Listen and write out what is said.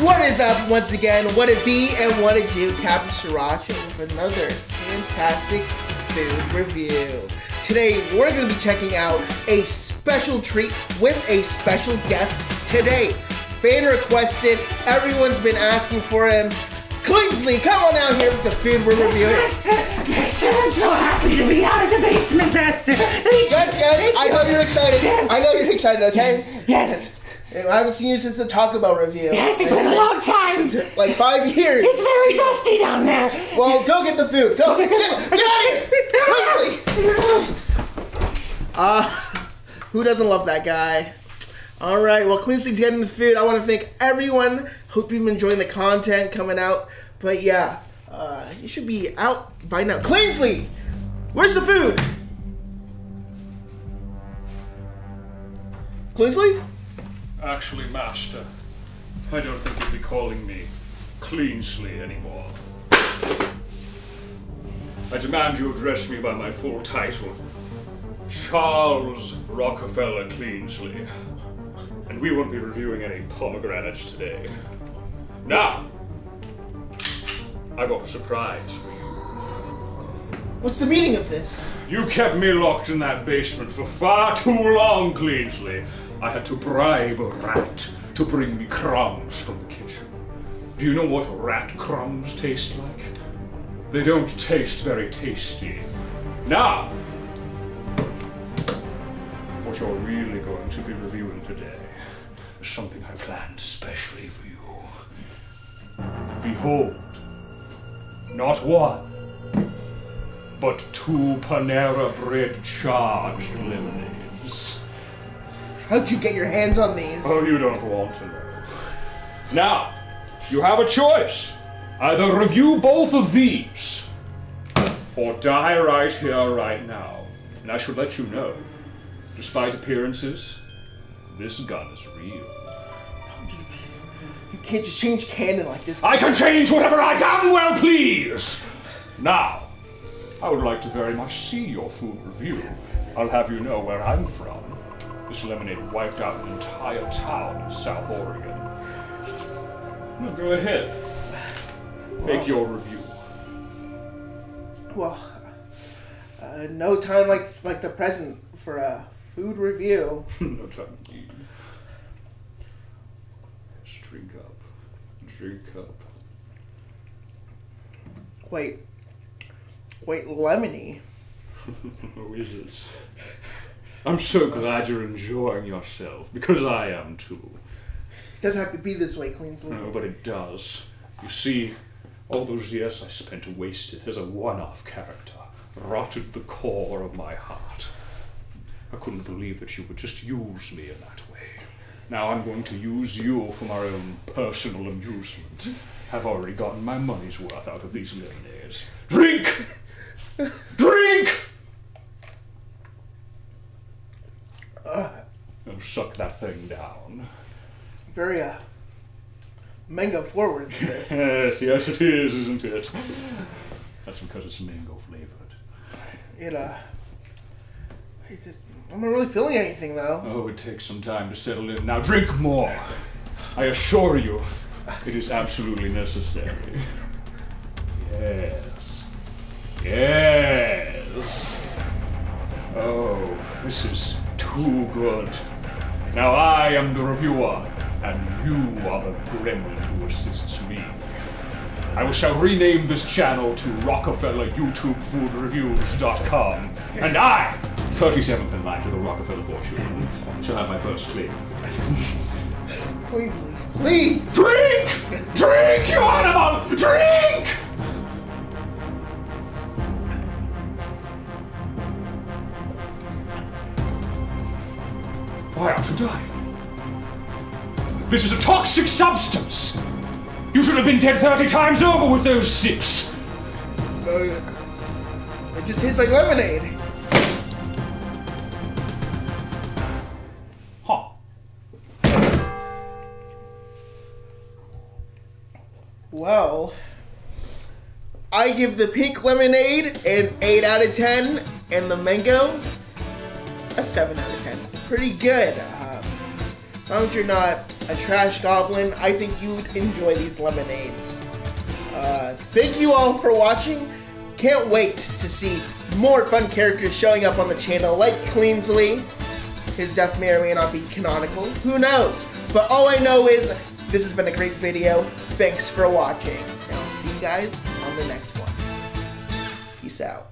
What is up once again? What it be and what it do? Captain Sriracha with another fantastic food review. Today we're going to be checking out a special treat with a special guest today. Fan requested, everyone's been asking for him. Kingsley, come on out here with the food we're reviewing. Master, Master, I'm so happy to be out of the basement, Master. Yes, yes, I know you're excited. I know you're excited, okay? Yes, I haven't seen you since the Taco Bell review. yes, it's been a long time. Like five years. It's very dusty down there. Well, go get the food. Go. Get, get out of here. Quickly. Uh, who doesn't love that guy? All right. Well, Cleansley's getting the food. I want to thank everyone. Hope you've been enjoying the content coming out. But yeah, uh, you should be out by now. Cleansley, where's the food? Cleansley? Actually, Master, I don't think you'll be calling me Cleansley anymore. I demand you address me by my full title Charles Rockefeller Cleansley. And we won't be reviewing any pomegranates today. Now, I've got a surprise for you. What's the meaning of this? You kept me locked in that basement for far too long, Cleansley. I had to bribe a rat to bring me crumbs from the kitchen. Do you know what rat crumbs taste like? They don't taste very tasty. Now, what you're really going to be reviewing today is something I planned specially for you. Behold, not one, but two Panera Bread charged lemonades. How'd you get your hands on these? Oh, you don't want to know. Now, you have a choice. Either review both of these, or die right here, right now. And I should let you know, despite appearances, this gun is real. You can't just change canon like this. I can change whatever I damn well please! Now, I would like to very much see your food review. I'll have you know where I'm from. This lemonade wiped out an entire town in South Oregon. Now go ahead. Make your review. Well, uh, no time like like the present for a food review. no time eat. Just drink up. Drink up. Quite, quite lemony. Oh, is it? I'm so glad you're enjoying yourself, because I am too. It doesn't have to be this way, Cleansley. No, but it does. You see, all those years I spent wasted as a one off character rotted the core of my heart. I couldn't believe that you would just use me in that way. Now I'm going to use you for my own personal amusement. I've already gotten my money's worth out of these lemonades. Drink! Drink! Suck that thing down. Very uh, mango forward this. Yes, yes, it is, isn't it? That's because it's mango flavored. it uh, it I'm not really feeling anything though. Oh, it takes some time to settle in. Now drink more. I assure you, it is absolutely necessary. Yes. Yes. Oh, this is too good. Now I am the reviewer, and you are the gremlin who assists me. I shall rename this channel to Rockefeller YouTube Food Reviews.com, and I, 37th in line to the Rockefeller fortune, shall have my first claim. Cleansley, please. Drink! Drink, you animal! Why aren't you dying? This is a toxic substance! You should have been dead 30 times over with those sips! Uh, it just tastes like lemonade. Huh. Well, I give the pink lemonade an 8 out of 10, and the mango a 7 out of 10. Pretty good. Um, as long as you're not a trash goblin, I think you would enjoy these lemonades. Uh, thank you all for watching. Can't wait to see more fun characters showing up on the channel, like Cleansley. His death may or may not be canonical. Who knows? But all I know is this has been a great video. Thanks for watching. And I'll see you guys on the next one. Peace out.